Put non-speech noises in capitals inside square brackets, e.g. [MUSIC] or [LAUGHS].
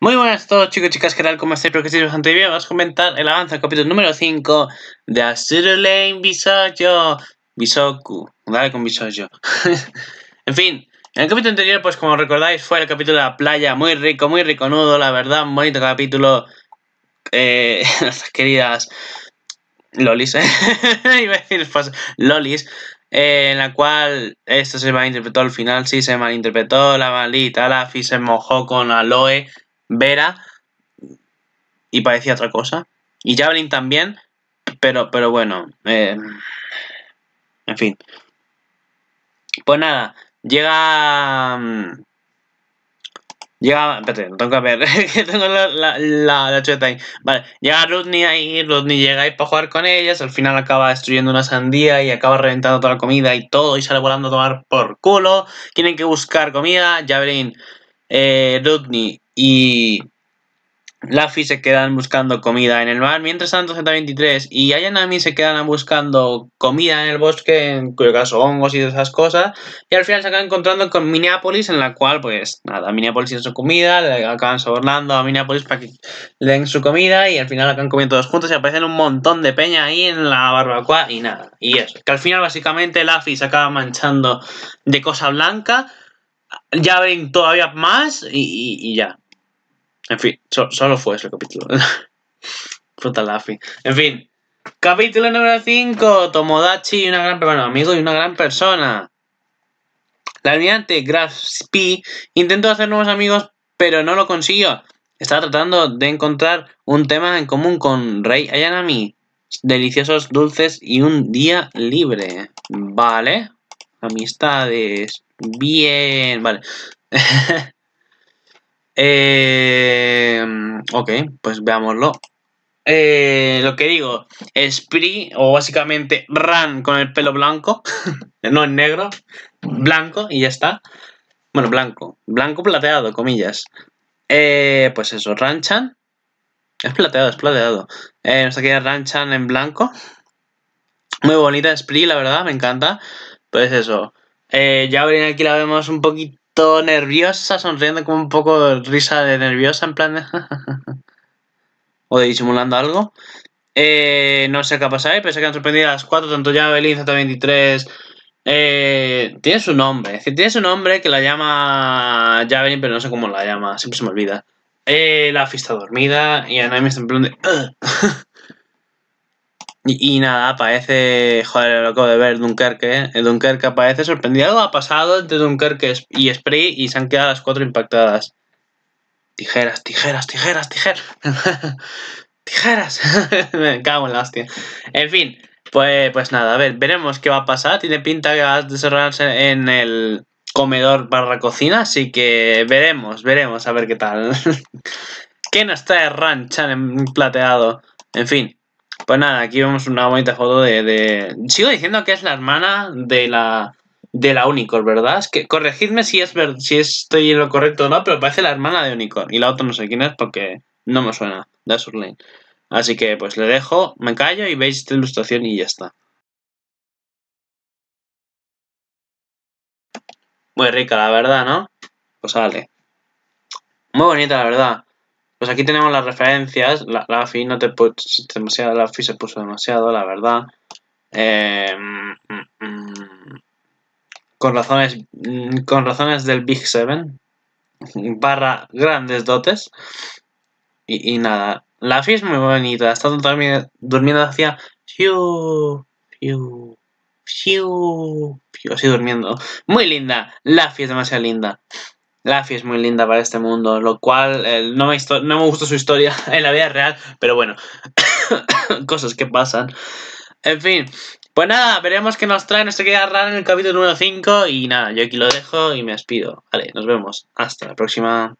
Muy buenas a todos chicos y chicas, ¿qué tal? ¿Cómo estáis? Espero que estéis bastante bien. Vamos a comentar el avance del capítulo número 5 de Azure Lane Bisoyo. Bisoku. Dale con Bisoyo. [LAUGHS] en fin, en el capítulo anterior, pues como recordáis, fue el capítulo de la playa. Muy rico, muy rico nudo, la verdad. Un bonito capítulo. Eh, [LAUGHS] nuestras queridas lolis, ¿eh? [LAUGHS] Iba a decir, pues, lolis eh, en la cual esto se malinterpretó al final, sí se malinterpretó, la maldita Lafi se mojó con aloe vera y parecía otra cosa. Y Javelin también, pero, pero bueno, eh, en fin. Pues nada, llega... mm, Llega, espérate, tengo que ver, [LAUGHS] que tengo la, la, la, la chuleta ahí. Vale, llega Rodney ahí, Rodney llega ahí para jugar con ellas, al final acaba destruyendo una sandía y acaba reventando toda la comida y todo y sale volando a tomar por culo. Tienen que buscar comida, Javelin, eh, Rodney y Luffy se quedan buscando comida en el mar, mientras tanto Z23 y Ayanami se quedan buscando comida en el bosque, en cuyo caso hongos y esas cosas, y al final se acaban encontrando con Minneapolis, en la cual, pues nada, Minneapolis tiene su comida, le acaban sobornando a Minneapolis para que le den su comida, y al final acaban comiendo todos juntos y aparecen un montón de peña ahí en la barbacoa, y nada, y eso, que al final básicamente Luffy se acaba manchando de cosa blanca, ya ven todavía más, y- y ya. En fin, so- solo fue ese capítulo. [LAUGHS] Puta Luffy. En fin. Capítulo número 5. Tomodachi, una gran bueno, amigo y una gran persona. La almirante Graf Spee intentó hacer nuevos amigos, pero no lo consiguió. Estaba tratando de encontrar un tema en común con Rei Ayanami. Deliciosos dulces y un día libre. Vale. Amistades. Bien. Vale. [LAUGHS] Eh, ok, pues veámoslo. Eh, lo que digo, Spree, o básicamente Ran con el pelo blanco, [LAUGHS] no en negro, blanco y ya está. Bueno, blanco, blanco plateado, comillas. Eh, pues eso, Ranchan. Es plateado, es plateado. Eh, nuestra querida Ranchan en blanco. Muy bonita Spree, la verdad, me encanta. Pues eso. Eh, ya aquí la vemos un poquito nerviosa, sonriendo como un poco de risa de nerviosa, en plan de... [LAUGHS] o de disimulando algo. Eh, no sé qué ha pasado pero se quedan sorprendidas las cuatro, tanto Javelin, Z23. Eh, tiene su nombre, es decir, tiene su nombre que la llama Javelin, pero no sé cómo la llama, siempre se me olvida. Eh, la está dormida y Anami está en plan de... [LAUGHS] Y, nada, aparece, joder, lo acabo de ver, Dunkerque, ¿eh? Dunkerque aparece sorprendido. Ha pasado entre Dunkerque y Spray y se han quedado las cuatro impactadas. Tijeras, tijeras, tijeras, tijeras. [LAUGHS] tijeras. [LAUGHS] Me cago en la hostia. En fin, pues, pues nada, a ver, veremos qué va a pasar. Tiene pinta que va a desarrollarse en el comedor barra cocina, así que veremos, veremos a ver qué tal. [LAUGHS] ¿Qué nos trae Ranchan en plateado? En fin. Pues nada, aquí vemos una bonita foto de, Sigo diciendo que es la hermana de la de la Unicorn, ¿verdad? Es que corregidme si es ver... si estoy en lo correcto o no, pero parece la hermana de Unicorn. Y la otra no sé quién es porque no me suena. De Lane. Así que pues le dejo, me callo y veis esta ilustración y ya está. Muy rica, la verdad, ¿no? Pues vale. Muy bonita, la verdad. Pues aquí tenemos las referencias. La, la no te puso demasiado, la FI se puso demasiado, la verdad. Eh, mm, mm, mm. con razones mm, con razones del Big Seven barra grandes dotes y, y nada la FI es muy bonita está durmiendo, durmiendo hacia fiu, fiu, fiu, así durmiendo muy linda la FI es demasiado linda Laffy es muy linda para este mundo, lo cual eh, no, me no gustó su historia [LAUGHS] en la vida real, pero bueno, [COUGHS] cosas que pasan. En fin, pues nada, veremos qué nos trae nuestra querida Ran en el capítulo número 5 y nada, yo aquí lo dejo y me despido. Vale, nos vemos. Hasta la próxima.